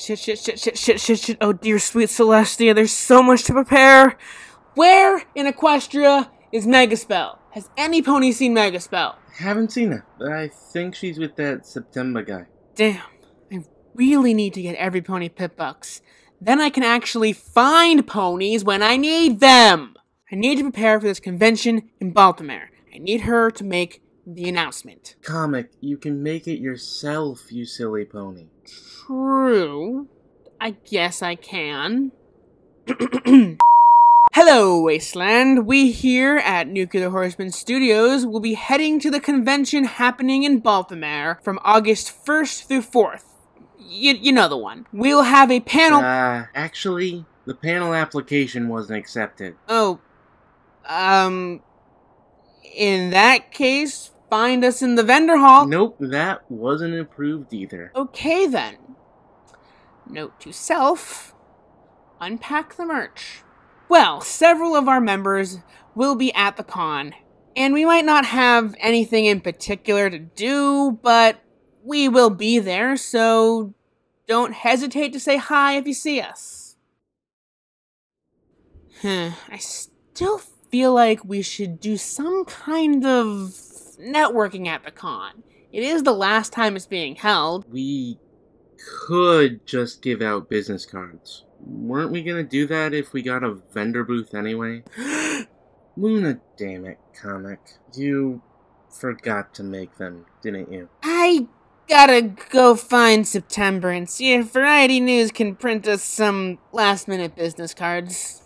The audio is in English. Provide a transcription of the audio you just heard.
Shit, shit, shit, shit, shit, shit, shit. Oh, dear sweet Celestia, there's so much to prepare. Where in Equestria is Megaspell? Has any pony seen Megaspell? Haven't seen her, but I think she's with that September guy. Damn, I really need to get every pony Pip-Bucks. Then I can actually find ponies when I need them. I need to prepare for this convention in Baltimore. I need her to make the announcement. Comic, you can make it yourself, you silly pony. True. I guess I can. Hello, Wasteland. We here at Nuclear Horseman Studios will be heading to the convention happening in Baltimore from August 1st through 4th. You, you know the one. We'll have a panel. Uh, actually, the panel application wasn't accepted. oh, um. In that case, find us in the vendor hall. Nope, that wasn't approved either. Okay then. Note to self unpack the merch. Well, several of our members will be at the con, and we might not have anything in particular to do, but we will be there, so don't hesitate to say hi if you see us. Huh, I still feel like we should do some kind of networking at the con. It is the last time it's being held. We could just give out business cards. Weren't we gonna do that if we got a vendor booth anyway? Luna, damn it, comic. You forgot to make them, didn't you? I gotta go find September and see if Variety News can print us some last minute business cards.